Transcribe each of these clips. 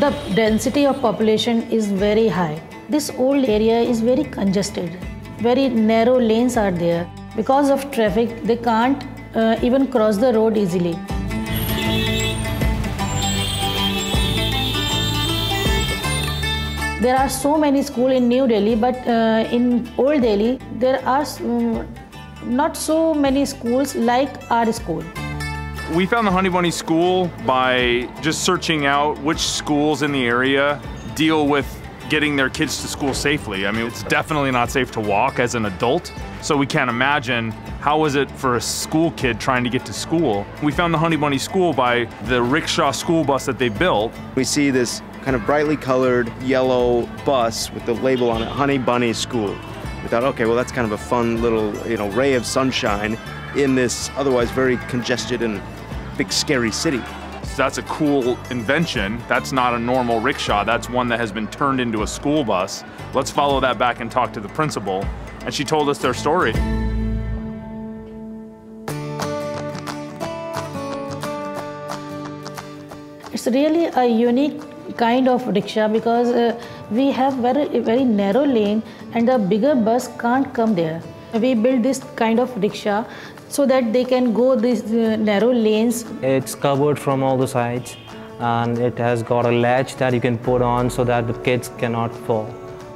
the density of population is very high. This old area is very congested. Very narrow lanes are there. Because of traffic, they can't uh, even cross the road easily. There are so many schools in New Delhi, but uh, in Old Delhi, there are um, not so many schools like our school. We found the Honey Bunny School by just searching out which schools in the area deal with getting their kids to school safely. I mean, it's definitely not safe to walk as an adult, so we can't imagine how is it for a school kid trying to get to school. We found the Honey Bunny School by the rickshaw school bus that they built. We see this kind of brightly colored yellow bus with the label on it, Honey Bunny School. We thought, okay, well, that's kind of a fun little, you know, ray of sunshine in this otherwise very congested and big, scary city. So that's a cool invention. That's not a normal rickshaw. That's one that has been turned into a school bus. Let's follow that back and talk to the principal. And she told us their story. It's really a unique kind of rickshaw because uh, we have very very narrow lane and the bigger bus can't come there. We build this kind of rickshaw so that they can go these uh, narrow lanes. It's covered from all the sides and it has got a latch that you can put on so that the kids cannot fall.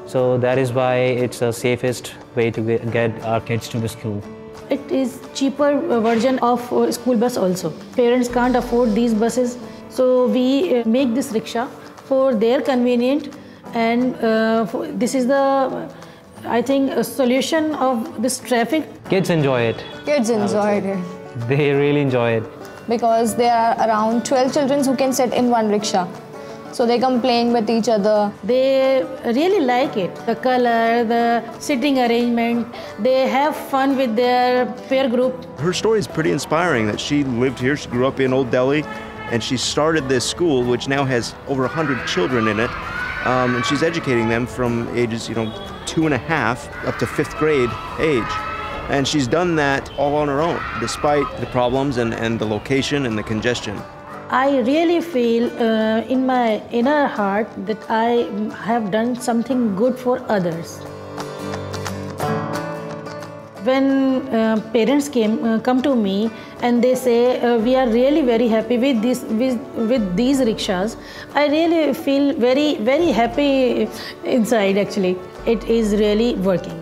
So that is why it's the safest way to get our kids to the school. It is cheaper version of uh, school bus also. Parents can't afford these buses so we uh, make this rickshaw for their convenient and uh, this is the I think a solution of this traffic. Kids enjoy it. Kids enjoy it. They really enjoy it. Because there are around 12 children who can sit in one rickshaw. So they come playing with each other. They really like it. The color, the sitting arrangement. They have fun with their peer group. Her story is pretty inspiring that she lived here, she grew up in Old Delhi, and she started this school, which now has over 100 children in it. Um, and she's educating them from ages, you know, two and a half up to fifth grade age. And she's done that all on her own, despite the problems and, and the location and the congestion. I really feel uh, in my inner heart that I have done something good for others when uh, parents came uh, come to me and they say uh, we are really very happy with this with, with these rickshaws. I really feel very very happy inside actually. It is really working